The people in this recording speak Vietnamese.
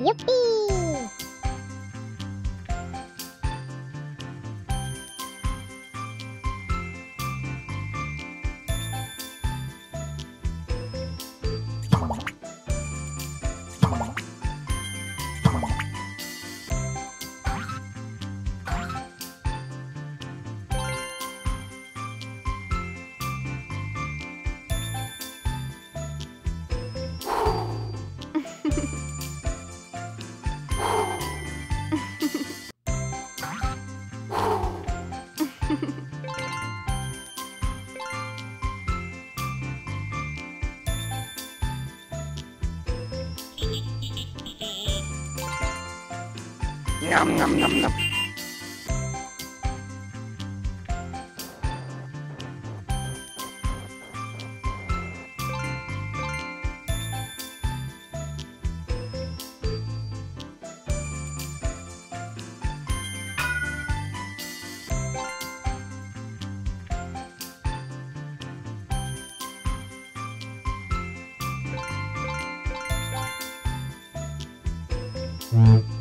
Yuppie! Ngâm ngâm ngâm ngâm. Mm-hmm.